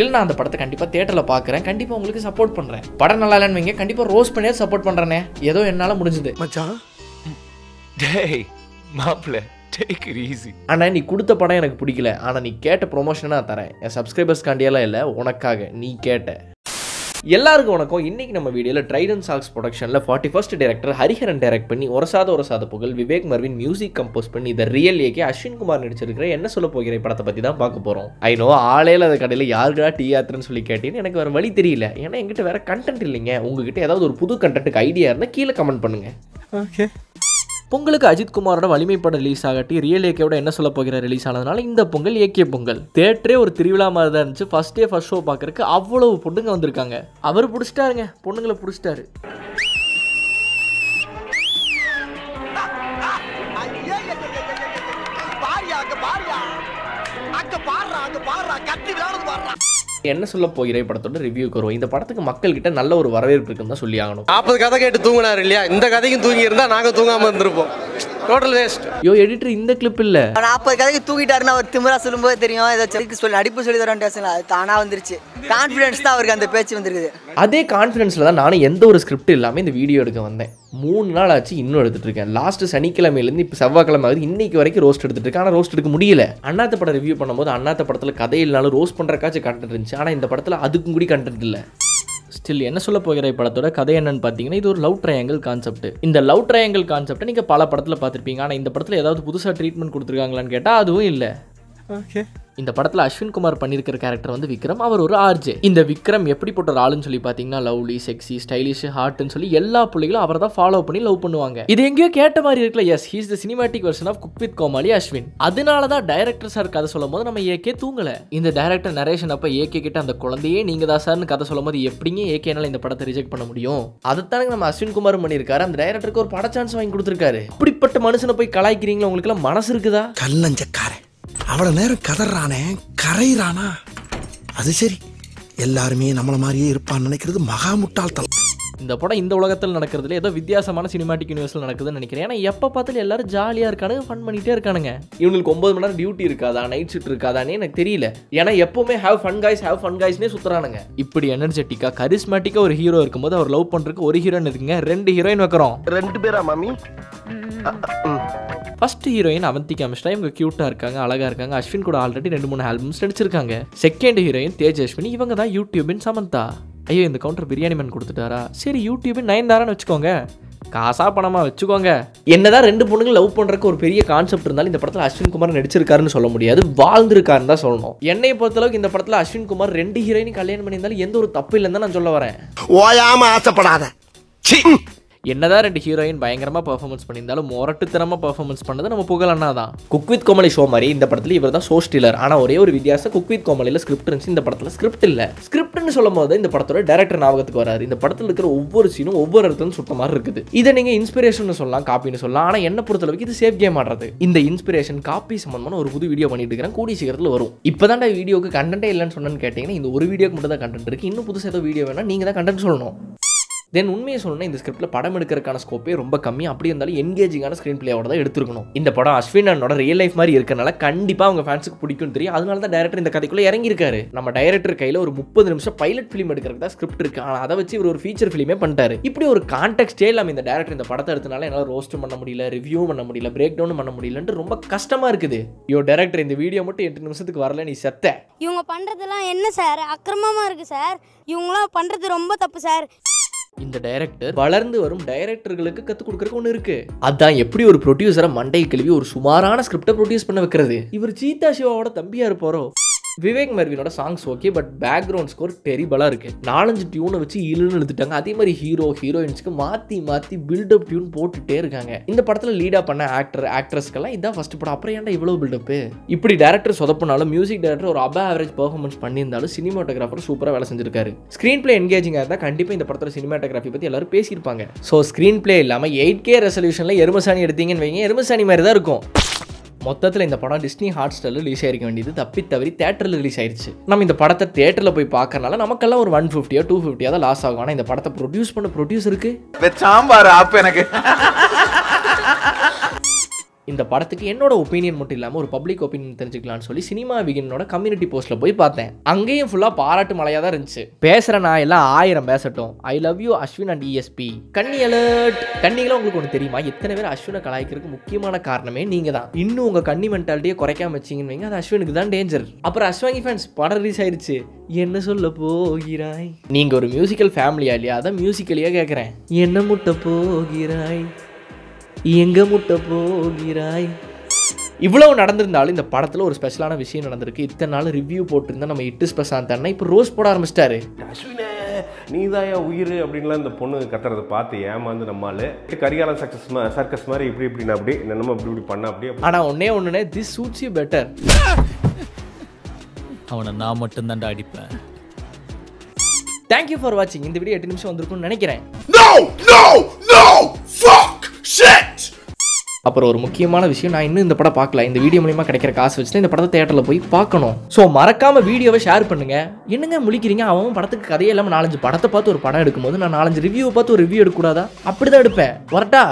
Still நான் அந்த படத்தை கண்டிப்பாக தேட்டரில் பார்க்குறேன். கண்டிப்பாக உங்களுக்கு சப்போர்ட் பண்ணுறேன் படம் நல்லா இல்லைன்னு வைங்க கண்டிப்பாக ரோஸ் பண்ணியே சப்போர்ட் பண்ணுறேனே ஏதோ என்னால் முடிஞ்சது. மச்சான். டேய் மாப்பிள்ள டேக் இட் ஈஸி ஆனால் நீ கொடுத்த படம் எனக்கு பிடிக்கல. ஆனால் நீ கேட்ட ப்ரொமோஷனை நான் தரேன். என் சப்ஸ்கிரைபர்ஸ்காண்டியெல்லாம் இல்லை உனக்காக நீ கேட்ட. எல்லாருக்கும் வணக்கம். இன்னைக்கு நம்ம வீடியோவில் ட்ரைடன் சாக்ஸ் ப்ரொடக்ஷனில் forty first director Hariharan direct பண்ணி ஒரசாத ஒரசாத புகழ் விவேக் மர்வின் மியூசிக் கம்போஸ் பண்ணி இதை ரியல் ஏகே அஸ்வின் குமார் நடிச்சிருக்கிற என்ன சொல்ல போகிற படத்தை பற்றி தான் பார்க்க போகிறோம் ஐ நோ அந்த கடையில் யாருக்கா டீ ஆத்துறன்னு சொல்லி கேட்டீங்கன்னு எனக்கு வேறு வழி தெரியல. ஏன்னா என்கிட்ட வேற கண்டென்ட் இல்லைங்க. உங்ககிட்ட ஏதாவது ஒரு புது கண்டென்ட்டுக்கு ஐடியா இருந்தால் கீழே கமெண்ட் பண்ணுங்கள் ஓகே பொங்கலுக்கு அஜித் குமாரோட வலிமை படம் ரிலீஸ் ஆகட்டி ரியல் ஏகேவோட என்ன சொல்ல போகிற ரிலீஸ் ஆனதுனால இந்த பொங்கல் ஏகே பொங்கல். தேட்டரே ஒரு திருவிழா மாதிரி தான் இருந்துச்சு. ஃபர்ஸ்ட் டே ஃபர்ஸ்ட் ஷோ பார்க்கறதுக்கு அவ்வளவு பொண்ணுங்க வந்திருக்காங்க. அவர் பிடிச்சிட்டாருங்க. பொண்ணுங்களை பிடிச்சிட்டாரு. பாரியா அங்க பாடுறா விளையாடுறது பாடுறா. என்ன சொல்ல போகிற படத்தோட ரிவ்யூக்கு வருவோம். இந்த படத்துக்கு மக்கள் கிட்ட நல்ல ஒரு வரவேற்பு இருக்குன்னு தான் சொல்லி ஆகணும். நாற்பது கதை கேட்டு தூங்கினார் இல்லையா? இந்த கதைக்கும் தூங்கி இருந்தா நாங்க தூங்காம இருந்திருப்போம். டோட்டல் வேஸ்ட் யோ எடிட்டர் இந்த கிளிப் இல்ல. நாற்பது கதைக்கு தூக்கிட்டாருன்னு அவர் திமிரா சொல்லும்போது தெரியும். ஏதோ செடிக்கு சொல்லி நடிப்பு சொல்லி தரோம் பேசல அது தானா வந்துருச்சு. கான்ஃபிடன்ஸ் தான் அவருக்கு அந்த பேச்சு வந்திருக்குது. அதே கான்ஃபிடன்ஸ்ல தான் நானும் எந்த ஒரு ஸ்கிரிப்ட் இல்லாமல் இந்த வீடியோ எடுக்க வந்தேன். மூணு நாள் ஆச்சு இன்னும் எடுத்துட்டு இருக்கேன். லாஸ்ட் சனிக்கிழமையிலேருந்து இப்போ செவ்வாய்க்கிழமை ஆகுது. இன்னைக்கு வரைக்கும் ரோஸ்ட் எடுத்துட்டு இருக்கேன். ஆனால் ரோஸ்ட் எடுக்க முடியல. அண்ணாத்த படம் ரிவ்யூ பண்ணும்போது அண்ணாத்த படத்தில் கதை இல்லைனாலும் ரோஸ்ட் பண்ணுறக்காச்சும் கண்டென்ட் இருந்துச்சு. ஆனால் இந்த படத்தில் அதுக்கும் கூட கண்டென்ட் இல்லை. ஸ்டில் என்ன சொல்ல போகிற படத்தோட கதை என்னன்னு பார்த்தீங்கன்னா இது ஒரு லவ் ட்ரையாங்கிள் கான்செப்ட் இந்த லவ் ட்ரையாங்கிள் கான்செப்ட்டை நீங்கள் பல படத்தில் பார்த்துருப்பீங்க. ஆனால் இந்த படத்தில் ஏதாவது புதுசாக ட்ரீட்மெண்ட் கொடுத்துருக்காங்களான்னு கேட்டால் அதுவும் இல்லை. ஓகே இந்த படத்தில் அஸ்வின் குமார் பண்ணியிருக்கிற கேரக்டர் வந்து விக்ரம் அவர் ஒரு ஆர்ஜே இந்த விக்ரம் எப்படிப்பட்ட ஒரு ஆளுன்னு சொல்லி பார்த்தீங்கன்னா லவ்லி செக்ஸி ஸ்டைலிஷ் ஹார்ட்னு சொல்லி எல்லா பிள்ளைகளும் அவரை தான் ஃபாலோ பண்ணி லவ் பண்ணுவாங்க. இது எங்கேயோ கேட்ட மாதிரி இருக்குல்ல yes he's the cinematic version of Cook with Komali Ashwin. அதனால தான் டைரக்டர் சார் கதை சொல்லும் போது நம்ம ஏகே தூங்கல. இந்த டைரக்டர் நரேஷன் அப்ப ஏகே கிட்ட அந்த குழந்தையே நீங்க தான் சார்னு கதை சொல்லும் போது எப்படிங்க ஏகேனால இந்த படத்தை ரிஜெக்ட் பண்ண முடியும்? அதைத்தானே நம்ம அஸ்வின் குமார் பண்ணியிருக்காரு. அந்த டைரக்டருக்கு ஒரு பட சான்ஸ் வாங்கி கொடுத்துருக்காரு. இப்படிப்பட்ட மனுஷனை போய் கலாய்க்கிறீங்களா உங்களுக்கு எல்லாம் மனசு இருக்குதா? கல்லஞ்சக்காரன். அவ்வளவு நேரம் கதறானே கரையிறானா? அது சரி. எல்லாருமே நம்மள மாதிரியே இருப்பான்னு நினைக்கிறது மகா முட்டாள்தனம் இந்த படம் இந்த உலகத்தில் நடக்கிறதுல ஏதோ வித்தியாசமான சினிமாட்டிக் யூனிவர்ஸில் நடக்குதுன்னு நினைக்கிறேன். ஏன்னா எப்போ பார்த்தாலும் எல்லாரும் ஜாலியாக இருக்கானுங்க ஃபன் பண்ணிகிட்டே இருக்கானுங்க. இவங்களுக்கு ஒன்பது மணி நேரம் டியூட்டி இருக்காதா நைட் ஷிஃப்ட் இருக்காதானே எனக்கு தெரியல. ஏன்னா எப்பவுமே have fun guys have fun காய்ஸ்னே சுற்றுறானுங்க இப்படி எனர்ஜெட்டிக்காக கரிஸ்மேட்டிக்காக ஒரு ஹீரோ இருக்கும்போது அவர் லவ் பண்ணுறதுக்கு ஒரு ஹீரோயின் இருக்குங்க ரெண்டு ஹீரோயின் வைக்கிறோம். ரெண்டு பேரா மாமி? ஃபர்ஸ்ட் ஹீரோயின் அவந்திகா மிஸ்ரா இவங்க க்யூட்டாக இருக்காங்க அழகாக இருக்காங்க. அஸ்வின் கூட ஆல்ரெடி ரெண்டு மூணு ஆல்பம்ஸ் நடிச்சிருக்காங்க. செகண்ட் ஹீரோயின் தேஜஸ்வினி இவங்க தான் யூடியூபின் சமந்தா. ஐயோ இந்த கவுண்டர் பிரியாணி மேன் கொடுத்துட்டாரா? சரி யூடியூபின் நயன் தாரான்னு வச்சுக்கோங்க. காசா பணமாக வச்சுக்கோங்க. என்னதான் ரெண்டு பொண்ணுங்க லவ் பண்ணுறதுக்கு ஒரு பெரிய கான்செப்ட் இருந்தாலும் இந்த படத்தில் அஸ்வின் குமார் நடிச்சிருக்காருன்னு சொல்ல முடியாது. வாழ்ந்திருக்காருன்னு தான் சொல்லணும். என்னை பொறுத்தளவுக்கு இந்த படத்தில் அஸ்வின் குமார் ரெண்டு ஹீரோயின் கல்யாணம் பண்ணியிருந்தாலும் எந்த ஒரு தப்பு இல்லைன்னு தான் நான் சொல்ல வரேன். ஓயாம ஆசைப்படாத. என்னதான் ரெண்டு ஹீரோயின் பயங்கரமாக பர்ஃபார்மன்ஸ் பண்ணியிருந்தாலும் மொரட்டுத்தனமாக பர்ஃபார்மன்ஸ் பண்ணது நம்ம புகழ் அண்ணா தான். குக் வித் கோமலி ஷோ மாதிரி இந்த படத்தில் இவர் தான் ஷோ ஸ்டீலர் ஆனால் ஒரே ஒரு வித்தியாசம் குக் வித் கோமலியில் ஸ்கிரிப்ட் இருந்துச்சு. இந்த படத்தில் ஸ்கிரிப்ட் இல்லை. ஸ்கிரிப்ட்னு சொல்லும் போது இந்த படத்தோட டேரக்டர் ஞாபகத்துக்கு வராது இந்த படத்தில் இருக்கிற ஒவ்வொரு சீனும் ஒவ்வொரு இடத்துல சுத்த மாதிரி இருக்குது. இதை நீங்கள் இன்ஸ்பிரேஷன் சொல்லலாம் காப்பின்னு சொல்லலாம். ஆனால் என்ன பொறுத்தளவுக்கு இது சேஃப் கேம் ஆடுறது. இந்த இன்ஸ்பிரேஷன் காப்பி சம்பந்தமான ஒரு புது வீடியோ பண்ணிட்டு இருக்கிறேன். கூடிய சீக்கிரத்தில் வரும். இப்போ தான் வீடியோக்கு கண்டென்ட்டே இல்லைன்னு சொன்னேன்னு கேட்டிங்கன்னா இந்த ஒரு வீடியோக்கு மட்டும் தான் கண்டென்ட் இருக்குது இன்னும் புதுசாக ஏதோ வீடியோ வேணால் நீங்கள் தான் கண்டென்ட் சொல்லணும். தென் உண்மையை சொல்லணும்னா இந்த ஸ்கிரிப்ட்ல படம் எடுக்கிறதுக்கான ஸ்கோப்பே ரொம்ப கம்மி. அப்படி இருந்தாலும் என்கேஜிங்கான ஸ்க்ரீன் பிளேயோட தான் எடுத்துருக்கணும். இந்த படம் அஸ்வின் அண்ணோட ரியல் லைஃப் மாதிரி இருக்கனால கண்டிப்பாக அவங்க ஃபேன்ஸுக்கு பிடிக்கும் தெரியும். அதனால தான் டேரக்டர் இந்த கதைக்குள்ள இறங்கியிருக்காரு. நம்ம டைரக்டர் கையில் ஒரு முப்பது நிமிஷம் பைலட் ஃபிலிம் எடுக்கிறதுக்கு தான் ஸ்கிரிப்ட் இருக்கு. ஆனால் அதை வச்சு இவர் ஒரு ஃபீச்சர் ஃபிலிமே பண்ணிட்டாரு. இப்படி ஒரு கான்டெக்ட்டே இல்லாமல் இந்த டேரக்டர் இந்த படத்தை எடுத்தனால என்னால் ரோஸ்ட்டும் பண்ண முடியல ரிவ்யூ பண்ண முடியல பிரேக் டவுன் பண்ண முடியலன்ட்டு ரொம்ப கஷ்டமாக இருக்குது. யோ டேரக்டர் இந்த வீடியோ மட்டும் எட்டு நிமிஷத்துக்கு வரல நீ செத்த. இவங்க பண்ணுறதெல்லாம் என்ன சார்? அக்கிரமமாக இருக்குது சார். இவங்களாம் பண்ணுறது ரொம்ப தப்பு சார். இந்த டைரக்டர் வளர்ந்து வரும் டைரக்டர்களுக்கு கற்றுக் கொடுக்கறதுக்கு ஒன்று இருக்கு. அதான் எப்படி ஒரு ப்ரொடியூசரை மண்டை கழுவி ஒரு சுமாரான ஸ்கிரிப்டை ப்ரொடியூஸ் பண்ண வைக்கிறது. இவர் சீதா சிவாவோட தம்பியா இருப்பாரோ? Vivek மர்வினோட songs okay but background score டெரிபலாக இருக்கு. நாலஞ்சு டியூனை வச்சு இழுன்னு எழுத்துட்டாங்க அதே மாதிரி ஹீரோ ஹீரோயின்ஸ்க்கு மாற்றி மாற்றி பில்டப் டியூன் போட்டுட்டே இருக்காங்க. இந்த படத்தில் லீடாக பண்ண ஆக்டர் ஆக்ட்ரஸ்க்கெல்லாம் இதான் ஃபஸ்ட் படம். அப்புறம் ஏன்டா இவ்வளோ பில்டப்பு இப்படி டேரக்டர் சொதப்பினாலும் மியூசிக் டேரக்டர் ஒரு அப ஆவரேஜ் பர்ஃபார்மன்ஸ் பண்ணியிருந்தாலும் சினிமாட்டோகிராஃபர் சூப்பராக வேலை செஞ்சிருக்காரு. ஸ்க்ரீன் பிளே என்கேஜிங்காக இருந்தால் கண்டிப்பாக இந்த படத்தோட சினிமாட்டோகிராஃபி பற்றி எல்லாரும் பேசியிருப்பாங்க. ஸோ ஸ்க்ரீன் பிளே இல்லாமல் எயிட் கே ரெசல்யூஷனில் எருமசாணி எடுத்தீங்கன்னு வைங்க. எருமசாணி மாதிரி தான் இருக்கும். மொத்தத்தில் இந்த படம் டிஸ்னி ஹாட் ஸ்டாரில் ரிலீஸ் ஆயிருக்க வேண்டியது. தப்பி தவறி தேட்டரில் ரிலீஸ் ஆயிருச்சு. நம்ம இந்த படத்தை தேட்டரில் போய் பார்க்கறனால நமக்கெல்லாம் ஒரு ஒன் ஃபிஃப்டியோ டூ ஃபிஃப்டியோ தான் லாஸ் ஆகும். ஆனால் இந்த படத்தை ப்ரொடியூஸ் பண்ண ப்ரொடியூசருக்கு சாம்பார் ஆப் எனக்கு. இந்த படத்துக்கு என்னோட ஒப்பீனியன் மட்டும் இல்லாமல் ஒரு பப்ளிக் ஒப்பீனியன் தெரிஞ்சுக்கலாம்னு சொல்லி சினிமா விகினோட கம்யூனிட்டி போஸ்ட்டில் போய் பார்த்தேன். அங்கேயும் ஃபுல்லாக பாராட்டு மலையாக தான் இருந்துச்சு. பேசுகிற நான் எல்லாம் ஆயிரம் பேசட்டும். I love you Ashwin and ESP கண்ணி அலர்ட் கண்ணிகளை உங்களுக்கு ஒன்று தெரியுமா? எத்தனை பேர் அஸ்வினை கலாய்க்கிறதுக்கு முக்கியமான காரணமே நீங்கள் தான். இன்னும் உங்கள் கண்ணி மென்டாலிட்டியை குறைக்காம வச்சிங்கன்னு வைங்க அது அஸ்வினுக்கு தான் டேஞ்சர் அப்புறம் அஸ்வாங்கி ஃபேன்ஸ் படம் ரிலீஸ் ஆயிடுச்சு என்ன சொல்ல போகிறாய்? நீங்கள் ஒரு மியூசிக்கல் ஃபேமிலியா இல்லையா? அதான் மியூசிக்கலியாக கேட்குறேன் என்ன முட்ட போகிறாய்? எங்க முட்ட போகிறாய்? இவ்வளவு நடந்திருந்தாலும் இந்த படத்தில் ஒரு ஸ்பெஷலான விஷயம் நடந்திருக்கு. இத்தனை நாள் ரிவ்யூ போட்டிருந்தா நம்ம இட்டு ஸ்பெஷாந்த் அண்ணா இப்போ ரோஸ் போட ஆரம்பிச்சிட்டாரு. அஸ்வினே நீதாயா உயிர் அப்படின்லாம் இந்த பொண்ணு கத்துறதை பார்த்து ஏமாந்து நம்மால் கரிகாலன் சக்சஸ் சர்க்கஸ் மாதிரி இப்படி இப்படின்னு அப்படி என்னமோ இப்படி இப்படி பண்ண அப்படி அப்படி. ஆனால் ஒன்னே ஒன்றுனே திஸ் சூட்ஸ் யூ பெட்டர் அவனை நான் மட்டும்தான்டா அடிப்பேன். தேங்க்யூ ஃபார் வாட்சிங் இந்த வீடியோ எட்டு நிமிஷம் வந்திருக்கும்னு நினைக்கிறேன். அப்புறம் ஒரு முக்கியமான விஷயம் நான் இன்னும் இந்த படம் பார்க்கல. இந்த வீடியோ மூலியமாக கிடைக்கிற காசு வச்சு இந்த படத்தை தேட்டரில் போய் பார்க்கணும். ஸோ மறக்காம வீடியோவை ஷேர் பண்ணுங்க. என்னங்க முழிக்கிறீங்க? அவன் படத்துக்கு கதையே இல்லாமல் நாலஞ்சு படத்தை பார்த்து ஒரு படம் எடுக்கும்போது நான் நாலஞ்சு ரிவ்யூவை பார்த்து ஒரு ரிவ்யூ எடுக்கக்கூடாதா? அப்படி தான் எடுப்பேன். வரட்டா?